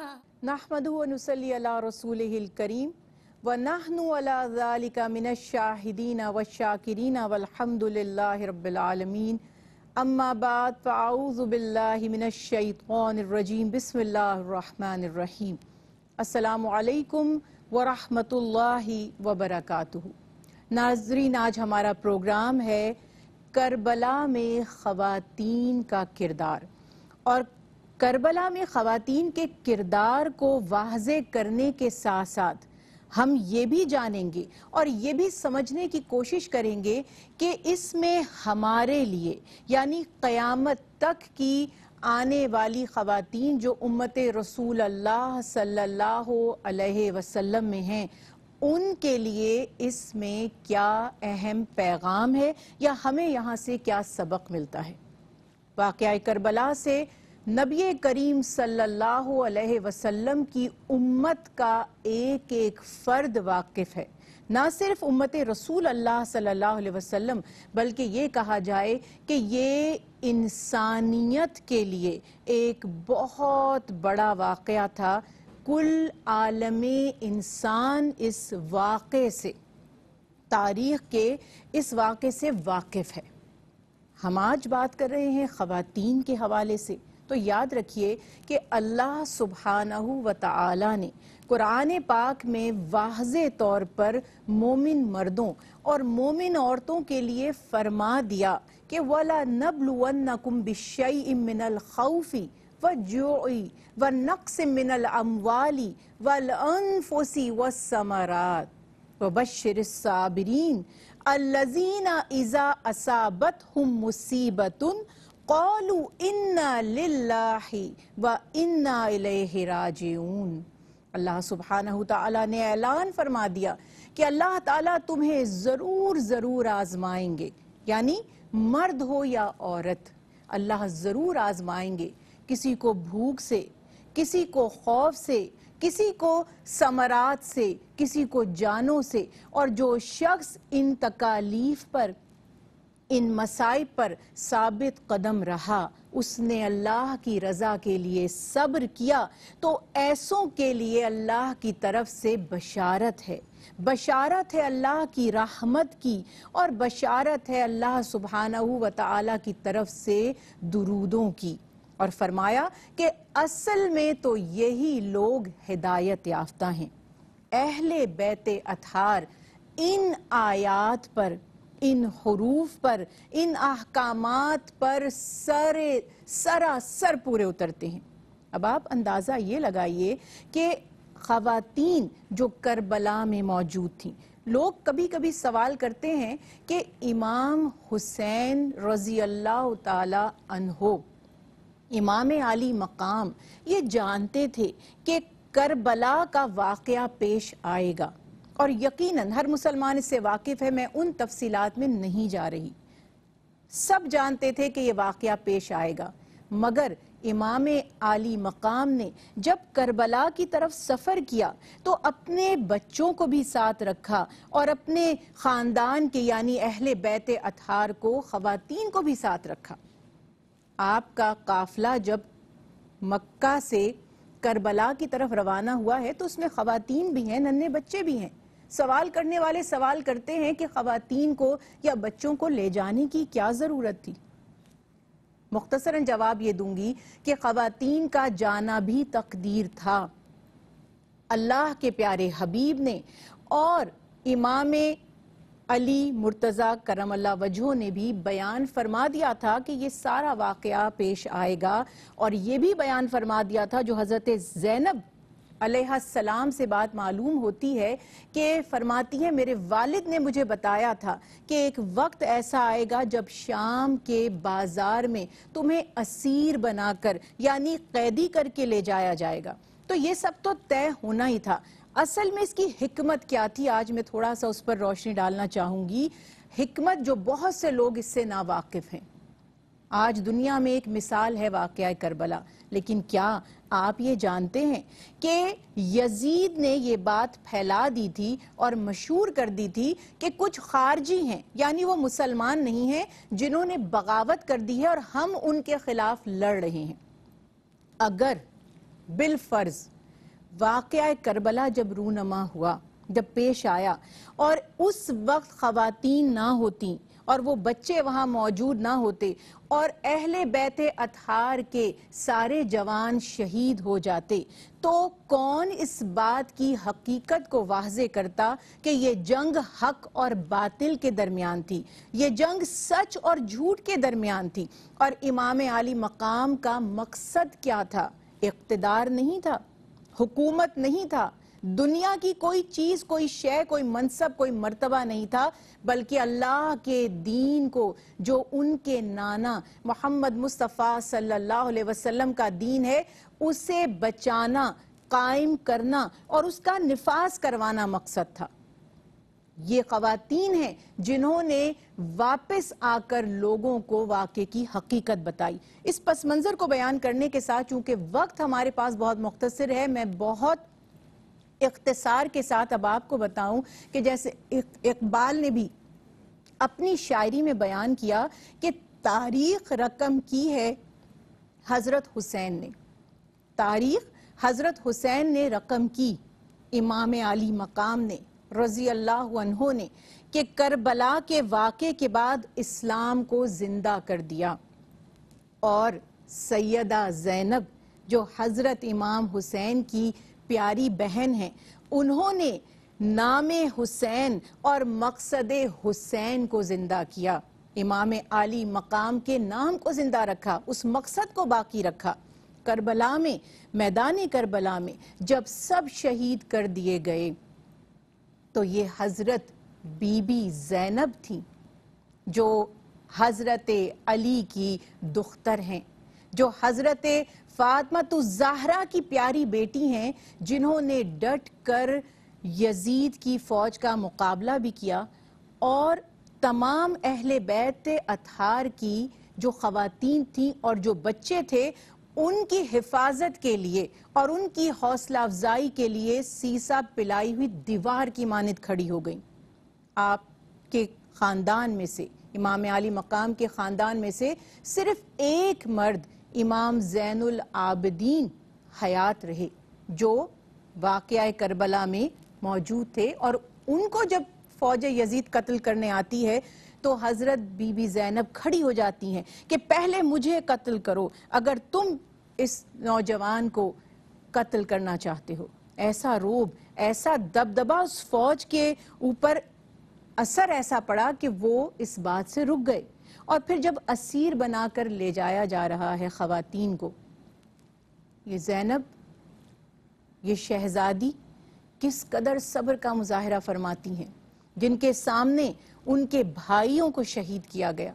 नहमदुसली रसूल करीम व नहनु अला ज़ालिका व शाकिरीन वल्हम्दुलिल्लाहि रब्बिल आलमीन अम्मा बाद फ़ाऊज़ु बिल्लाहि मिनश्शैतानिर्रजीम बिस्मिल्लाहिर रहमानिर रहीम अस्सलामु अलैकुम व रहमतुल्लाहि व बरकातुहू नाजरीन आज हमारा प्रोग्राम है करबला में ख़वातीन का किरदार और करबला में ख़वातीन के किरदार को वाजे करने के साथ साथ हम ये भी जानेंगे और ये भी समझने की कोशिश करेंगे कि इसमें हमारे लिए, यानी क़यामत तक की आने वाली ख़वातीन जो उम्मत रसूल अल्लाह सल्लल्लाहु अलैहि वसल्लम में हैं, उनके लिए इसमें क्या अहम पैगाम है या हमें यहाँ से क्या सबक मिलता है? वाक़ करबला से नबी करीम सल्लल्लाहु अलैहि वसल्लम की उम्मत का एक एक फर्द वाकिफ है। ना सिर्फ़ उम्मत रसूल अल्लाह सल्लल्लाहु अलैहि वसल्लम, बल्कि ये कहा जाए कि ये इंसानियत के लिए एक बहुत बड़ा वाक़ था। कुल आलम इंसान इस वाक़े से, तारीख के इस वाक़े से वाकिफ है। हम आज बात कर रहे हैं ख़वातीन के हवाले से। तो याद रखिए कि अल्लाह सुबहानहू व तआला ने कुरान पाक में वाज तौर पर मोमिन मर्दों और मोमिन औरतों के लिए फरमा दिया कि वला नबलुवन्नकुम बिशैइन मिनल खौफी व जुई व नक्स मिनल अमवाली वल अनफुसी व समरात। व बशिर साबिरीन, अल्लजीना इजा असाबत हम मुसीबतुन कौलू इन्ना लिल्लाहि व इन्ना राजिऊन अल्लाह सुब्हानहु तआला ने ऐलान फरमा दिया कि अल्लाह ताला तुम्हें ज़रूर ज़रूर आजमाएँगे, यानी मर्द हो या औरत, अल्लाह ज़रूर आजमाएँगे, किसी को भूख से, किसी को खौफ से, किसी को समरात से, किसी को जानों से, और जो शख्स इन तकालीफ पर इन मसाइब पर साबित कदम रहा। उसने अल्लाह की रजा के लिए सब्र किया तो ऐसों के लिए अल्लाह की तरफ़ से बशारत है। बशारत है अल्लाह की रहमत की, और बशारत है अल्लाह सुबहानहू व की तरफ़ से दुरूदों की। और फरमाया कि असल में तो यही लोग हिदायत याफ्ता हैं। अहले बैते अथार, इन आयात पर इन हरूफ पर, इन अहकाम पर सरे, सरासर पूरे उतरते हैं। अब आप अंदाज़ा ये लगाइए कि खातन जो करबला में मौजूद थी, लोग कभी कभी सवाल करते हैं कि इमाम हुसैन रज़ी अल्लाह तहो इमाम आली मकाम, ये जानते थे कि करबला का वाक़ पेश आएगा। और यकीनन हर मुसलमान इससे वाकिफ है, मैं उन तफसीलात में नहीं जा रही। सब जानते थे कि यह वाक़ पेश आएगा, मगर इमाम आली मकाम ने जब करबला की तरफ़ सफ़र किया तो अपने बच्चों को भी साथ रखा और अपने ख़ानदान के, यानी अहले बैत अथार को, ख़वातीन को भी साथ रखा। आपका काफिला जब मक्का से करबला की तरफ़ रवाना हुआ है तो उसमें ख़वातीन भी हैं, नन्हे बच्चे भी हैं। सवाल करने वाले सवाल करते हैं कि खातन को या बच्चों को ले जाने की क्या ज़रूरत थी? मुख्तसरन जवाब ये दूँगी कि खातन का जाना भी तकदीर था। अल्लाह के प्यारे हबीब ने और इमाम अली मुर्तज़ा करम अल्लाह वजह ने भी बयान फरमा दिया था कि ये सारा वाक़ पेश आएगा और ये भी बयान फरमा दिया था जो हज़रत जैनब सलाम से बात मालूम होती है कि फरमाती है, मेरे वालिद ने मुझे बताया था कि एक वक्त ऐसा आएगा जब शाम के बाज़ार में तुम्हें असीर बनाकर, यानी कैदी करके ले जाया जाएगा। तो ये सब तो तय होना ही था। असल में इसकी हिकमत क्या थी? आज मैं थोड़ा सा उस पर रोशनी डालना चाहूँगी। हिकमत जो बहुत से लोग इससे नावाकिफ हैं। आज दुनिया में एक मिसाल है वाक़ करबला। लेकिन क्या आप ये जानते हैं कि यजीद ने ये बात फैला दी थी और मशहूर कर दी थी कि कुछ खारजी हैं, यानी वो मुसलमान नहीं हैं, जिन्होंने बगावत कर दी है और हम उनके खिलाफ लड़ रहे हैं। अगर बिलफर्ज वाक़ करबला जब रूनमा हुआ जब पेश आया और उस वक्त खवातीन ना होती और वो बच्चे वहाँ मौजूद ना होते और अहले बैते अतहार के सारे जवान शहीद हो जाते तो कौन इस बात की हकीकत को वाजे करता कि ये जंग हक और बातिल के दरमियान थी? ये जंग सच और झूठ के दरमियान थी और इमाम आली मकाम का मकसद क्या था? इकतदार नहीं था? हुकूमत नहीं था? दुनिया की कोई चीज़, कोई शय, कोई मनसब, कोई मर्तबा नहीं था, बल्कि अल्लाह के दीन को, जो उनके नाना मोहम्मद मुस्तफ़ा सल्लल्लाहु अलैहि वसल्लम का दीन है, उसे बचाना, कायम करना और उसका निफाज करवाना मकसद था। ये खातन हैं जिन्होंने वापस आकर लोगों को वाक़े की हकीकत बताई। इस पस मंज़र को बयान करने के साथ, चूँकि वक्त हमारे पास बहुत मुख्तर है, मैं बहुत इख्तसार के साथ अब आपको बताऊँ कि जैसे इकबाल ने भी अपनी शायरी में बयान किया कि तारीख रकम की है हज़रत हुसैन ने। तारीख हज़रत हुसैन ने रकम की इमाम आली मकाम ने रज़ी अल्लाह ने, कि करबला के वाक़े के बाद इस्लाम को ज़िंदा कर दिया। और सैयदा जैनब, जो हज़रत इमाम हुसैन की प्यारी बहन हैं। उन्होंने नाम हुसैन और मकसद हुसैन को ज़िंदा किया। इमाम आली मकाम के नाम को ज़िंदा रखा, उस मकसद को बाकी रखा। करबला में, मैदान करबला में, जब सब शहीद कर दिए गए तो ये हज़रत बीबी जैनब थी, जो हज़रत अली की दुख्तर हैं, जो हज़रत फातमा तो जहरा की प्यारी बेटी हैं जिन्होंने डट कर यजीद की फौज का मुकाबला भी किया और तमाम अहले बैत अथार की जो खातन थी और जो बच्चे थे, उनकी हिफाजत के लिए और उनकी हौसला अफजाई के लिए सीसा पिलाई हुई दीवार की मानद खड़ी हो गई। आपके खानदान में से, इमाम आली मकाम के खानदान में से सिर्फ़ एक मर्द इमाम जैनुल आबदीन हयात रहे, जो वाक़ करबला में मौजूद थे और उनको जब फौज यजीद कत्ल करने आती है तो हज़रत बीबी जैनब खड़ी हो जाती हैं कि पहले मुझे कत्ल करो, अगर तुम इस नौजवान को कत्ल करना चाहते हो। ऐसा रोब, ऐसा दबदबा उस फौज के ऊपर असर ऐसा पड़ा कि वो इस बात से रुक गए। और फिर जब असीर बनाकर ले जाया जा रहा है खातन को, ये जैनब, ये शहजादी किस कदर सब्र का मुजाहरा फरमाती हैं? जिनके सामने उनके भाइयों को शहीद किया गया,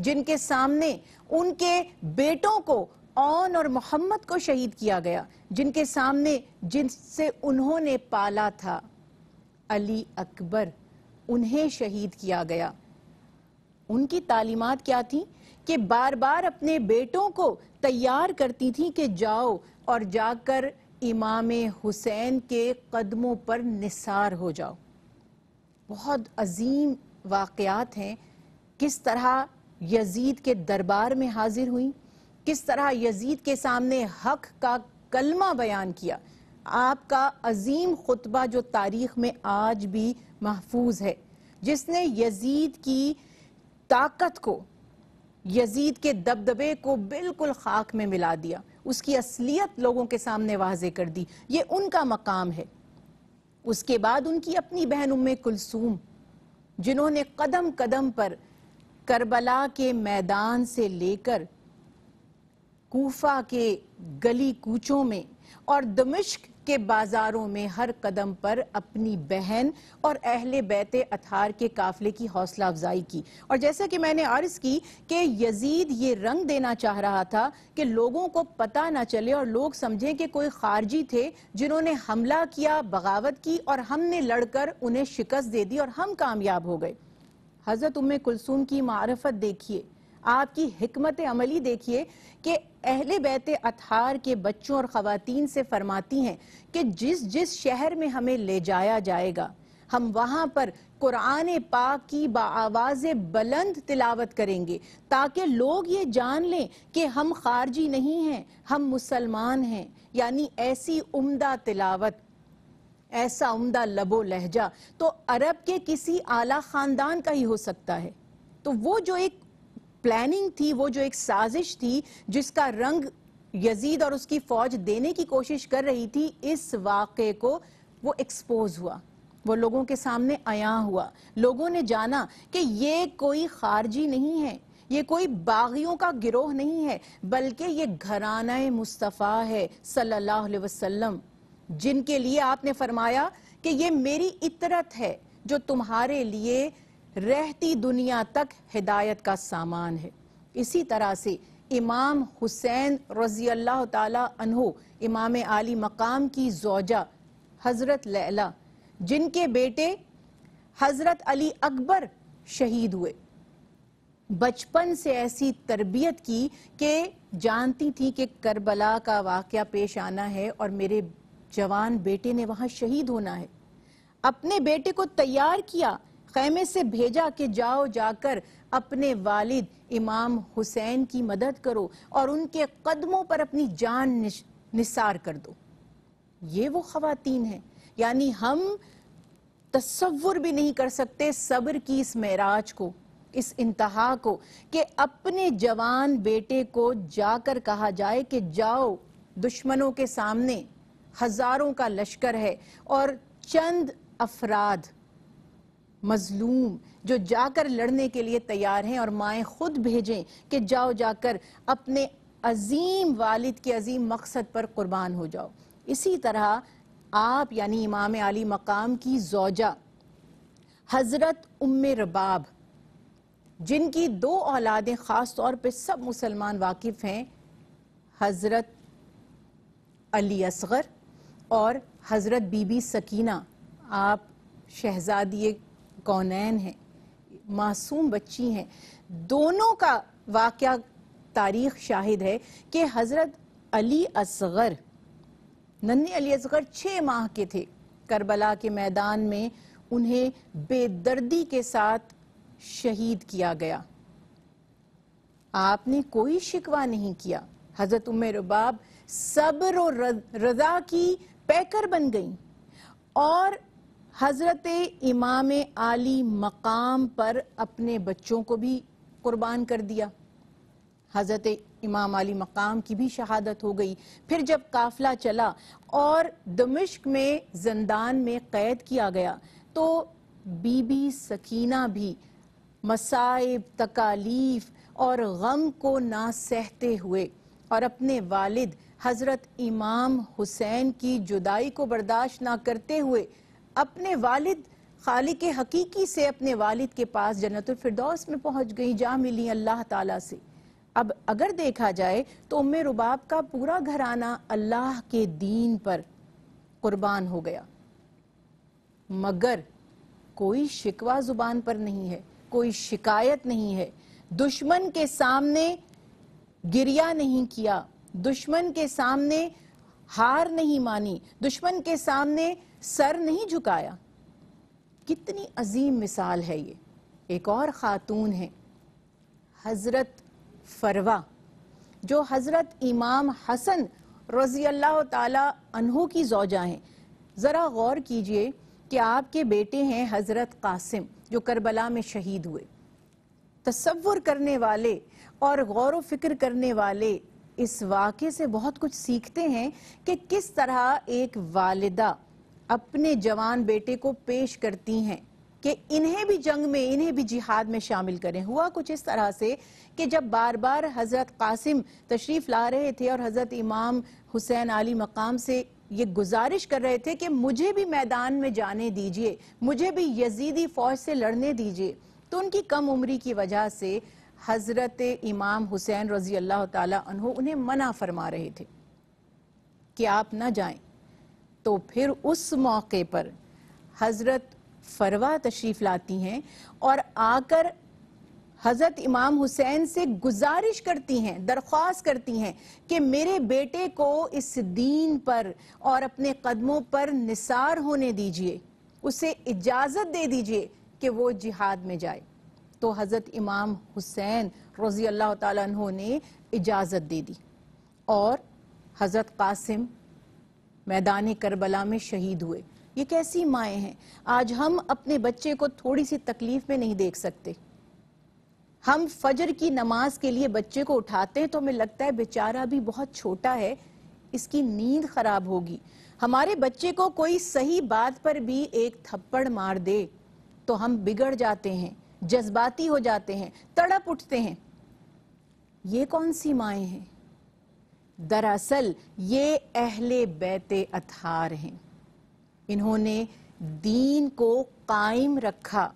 जिनके सामने उनके बेटों को औन और मोहम्मद को शहीद किया गया, जिनके सामने जिनसे उन्होंने पाला था, अली अकबर, उन्हें शहीद किया गया। उनकी तालीमात क्या थी? कि बार बार अपने बेटों को तैयार करती थी कि जाओ और जाकर इमाम हुसैन के कदमों पर निसार हो जाओ। बहुत अजीम वाकयात हैं। किस तरह यजीद के दरबार में हाजिर हुई? किस तरह यजीद के सामने हक का कलमा बयान किया? आपका अजीम खुतबा जो तारीख में आज भी महफूज है, जिसने यजीद की ताकत को यजीद के दबदबे को बिल्कुल खाक में मिला दिया। उसकी असलियत लोगों के सामने वाजे कर दी। ये उनका मकाम है। उसके बाद उनकी अपनी बहन उम्मे कुलसूम, जिन्होंने कदम कदम पर करबला के मैदान से लेकर कूफा के गली कूचों में और दमिश्क के बाजारों में हर कदम पर अपनी बहन और अहले बैते अथार के काफले की हौसला अफजाई की। और जैसा कि मैंने अर्ज़ की कि यजीद ये रंग देना चाह रहा था कि लोगों को पता ना चले और लोग समझें कि कोई खारजी थे जिन्होंने हमला किया, बगावत की और हमने लड़कर उन्हें शिकस्त दे दी और हम कामयाब हो गए। हज़रत उम्मे कुलसूम की मारफत देखिए, आपकी हिकमत अमली देखिए कि अहले बैत अथार के बच्चों और खातन से फरमाती हैं कि जिस जिस शहर में हमें ले जाया जाएगा, हम वहाँ पर कुरान पाक की बाआवाज बुलंद तिलावत करेंगे, ताकि लोग ये जान लें कि हम खारजी नहीं हैं, हम मुसलमान हैं। यानी ऐसी उम्दा तिलावत, ऐसा उम्दा लबो लहजा तो अरब के किसी आला खानदान का ही हो सकता है। तो वो जो एक प्लानिंग थी, वो जो एक साजिश थी, जिसका रंग यजीद और उसकी फौज देने की कोशिश कर रही थी, इस वाक़े को वो एक्सपोज हुआ। वो लोगों के सामने आया हुआ। लोगों ने जाना कि ये कोई खारजी नहीं है, ये कोई बागियों का गिरोह नहीं है, बल्कि ये घराना मुस्तफ़ा है, सल्लल्लाहु अलैहि वसल्लम, जिनके लिए आपने फरमाया कि ये मेरी इतरत है, जो तुम्हारे लिए रहती दुनिया तक हिदायत का सामान है। इसी तरह से इमाम हुसैन रज़ी अल्लाह तहो इमाम आली मकाम की जोजा, हज़रत लैला, जिनके बेटे हज़रत अली अकबर शहीद हुए। बचपन से ऐसी तरबियत की कि जानती थी कि करबला का वाक्य पेश आना है और मेरे जवान बेटे ने वहाँ शहीद होना है। अपने बेटे को तैयार किया खैमे से भेजा कि जाओ जाकर अपने वालिद इमाम हुसैन की मदद करो और उनके कदमों पर अपनी जान निसार कर दो। ये वो खातन हैं। यानी हम तस्वुर भी नहीं कर सकते सब्र की इस महराज को, इस इंतहा को, कि अपने जवान बेटे को जाकर कहा जाए कि जाओ, दुश्मनों के सामने हज़ारों का लश्कर है और चंद अफराद मजलूम जो जाकर लड़ने के लिए तैयार हैं और माए खुद भेजें कि जाओ जाकर अपने अजीम वालिद के अजीम मकसद पर कुर्बान हो जाओ। इसी तरह आप यानी इमाम आली मकाम की जोजा, हज़रत उम्म रबाब, जिनकी दो औलादें ख़ास तौर पे सब मुसलमान वाकिफ़ हैं, हज़रत अली असगर और हज़रत बीबी सकीना, आप शहजादी कौनैन हैं, मासूम बच्ची हैं। दोनों का वाक़ तारीख शाहिद है कि हज़रत अली असगर, नन्हे अली असगर छः माह के थे करबला के मैदान में उन्हें बेदर्दी के साथ शहीद किया गया। आपने कोई शिकवा नहीं किया। हज़रत उम्र रुबाब सब्र और रजा की पैकर बन गई और हज़रत इमाम आली मकाम पर अपने बच्चों को भी कुर्बान कर दिया। हज़रत इमाम अली मकाम की भी शहादत हो गई। फिर जब काफिला चला और दमिश्क में जंदान में कैद किया गया तो बीबी सकीना भी मसाइब, तकालीफ और गम को ना सहते हुए और अपने वालिद हज़रत इमाम हुसैन की जुदाई को बर्दाश्त ना करते हुए अपने वालिद खाली के हकीकी से अपने वालिद के पास जन्नतफिरदौस में पहुँच गई जा मिली अल्लाह ताला से। अब अगर देखा जाए तो उम्मे रुबाब का पूरा घराना अल्लाह के दीन पर कुर्बान हो गया। मगर कोई शिकवा ज़ुबान पर नहीं है, कोई शिकायत नहीं है। दुश्मन के सामने गिरिया नहीं किया, दुश्मन के सामने हार नहीं मानी, दुश्मन के सामने सर नहीं झुकाया। कितनी अजीम मिसाल है ये। एक और खातून है, हज़रत फरवा, जो हज़रत इमाम हसन रज़ी अल्लाह तहो की जोजा हैं। ज़रा गौर कीजिए कि आपके बेटे हैं हज़रत कासिम, जो करबला में शहीद हुए। तस्वुर करने वाले और गौर फ़िक्र करने वाले इस वाक़े से बहुत कुछ सीखते हैं कि किस तरह एक वालिदा अपने जवान बेटे को पेश करती हैं, कि इन्हें भी जंग में, इन्हें भी जिहाद में शामिल करें। हुआ कुछ इस तरह से कि जब बार बार हज़रत कासिम तशरीफ़ ला रहे थे और हज़रत इमाम हुसैन अली मकाम से ये गुजारिश कर रहे थे कि मुझे भी मैदान में जाने दीजिए, मुझे भी यजीदी फौज से लड़ने दीजिए तो उनकी कम उम्री की वजह से हज़रत इमाम हुसैन रज़ी अल्लाह तहो उन्हें मना फरमा रहे थे कि आप ना जाएँ। तो फिर उस मौके पर हज़रत फरवा तशरीफ़ लाती हैं और आकर हज़रत इमाम हुसैन से गुजारिश करती हैं, दरख्वास्त करती हैं कि मेरे बेटे को इस दीन पर और अपने कदमों पर निसार होने दीजिए, उसे इजाज़त दे दीजिए कि वो जिहाद में जाए। तो हज़रत इमाम हुसैन रज़ी अल्लाह तु ने इजाज़त दे दी। और हज़रत कासिम मैदान करबला में शहीद हुए। ये कैसी माएँ हैं? आज हम अपने बच्चे को थोड़ी सी तकलीफ़ में नहीं देख सकते। हम फजर की नमाज़ के लिए बच्चे को उठाते हैं तो हमें लगता है बेचारा भी बहुत छोटा है, इसकी नींद खराब होगी। हमारे बच्चे को कोई सही बात पर भी एक थप्पड़ मार दे तो हम बिगड़ जाते हैं। जज्बाती हो जाते हैं, तड़प उठते हैं। ये कौन सी माए हैं? दरअसल ये अहले बैते अथार हैं। इन्होंने दीन को कायम रखा,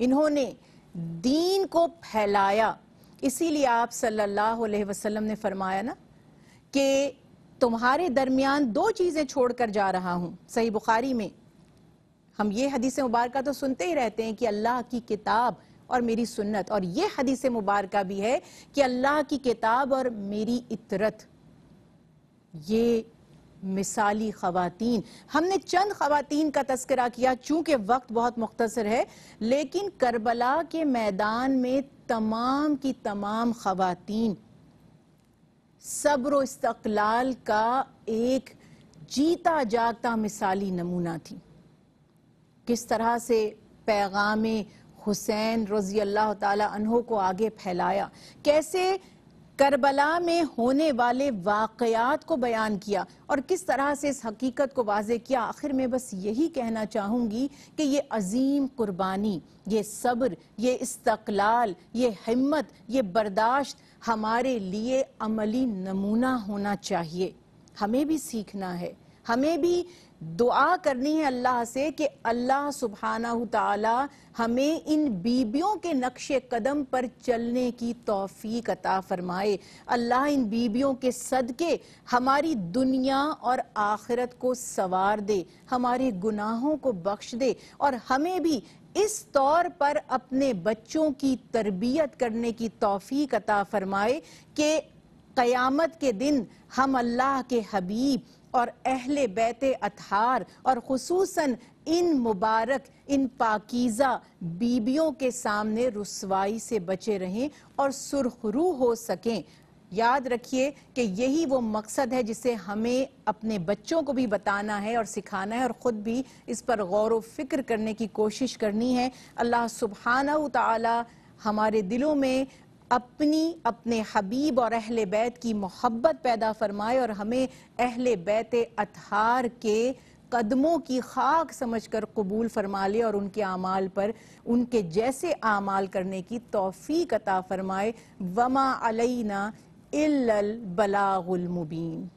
इन्होंने दीन को फैलाया। इसीलिए आप सल्लल्लाहु अलैहि वसल्लम ने फरमाया ना कि तुम्हारे दरमियान दो चीज़ें छोड़कर जा रहा हूँ, सही बुखारी में। हम ये हदीस मुबारक तो सुनते ही रहते हैं कि अल्लाह की किताब और मेरी सुन्नत। और ये हदीस मुबारक भी है कि अल्लाह की किताब और मेरी इतरत। ये मिसाली खातन हमने चंद खवातीन का तस्करा किया, चूँकि वक्त बहुत मुख्तसर है, लेकिन करबला के मैदान में तमाम की तमाम खातन सब्र इस्तकलाल का एक जीता जागता मिसाली नमूना थी। किस तरह से पैगाम हुसैन रज़ी अल्लाह तहों को आगे फैलाया? कैसे करबला में होने वाले वाकयात को बयान किया? और किस तरह से इस हकीकत को वाजे किया? आखिर में बस यही कहना चाहूँगी कि ये अजीम कुर्बानी, ये सब्र, ये इस्तकलाल, ये हिम्मत, ये बर्दाश्त हमारे लिए अमली नमूना होना चाहिए। हमें भी सीखना है। हमें भी दुआ करनी है अल्लाह से कि अल्लाह सुबहाना ताला हमें इन बीबियों के नक्शे कदम पर चलने की तौफीक अता फरमाए। अल्लाह इन बीबियों के सदके हमारी दुनिया और आखिरत को सवार दे, हमारे गुनाहों को बख्श दे और हमें भी इस तौर पर अपने बच्चों की तरबियत करने की तौफीक अता फरमाए कि कयामत के दिन हम अल्लाह के हबीब और अहले बैत अतहार और खसूसन इन मुबारक, इन पाकिज़ा बीबियों के सामने रसवाई से बचे रहें और सुरखरू हो सकें। याद रखिए कि यही वो मकसद है जिसे हमें अपने बच्चों को भी बताना है और सिखाना है और ख़ुद भी इस पर गौर व फ़िक्र करने की कोशिश करनी है। अल्लाह सुबहाना ताला हमारे दिलों में अपनी, अपने हबीब और अहल बैत की मोहब्बत पैदा फरमाए और हमें अहल बैत अतहार के कदमों की खाक समझ कर कबूल फरमा ले और उनके अमाल पर, उनके जैसे अमाल करने की तोफ़ी अता फरमाए। वमा अलना इल्लल बलागुल मुबीन।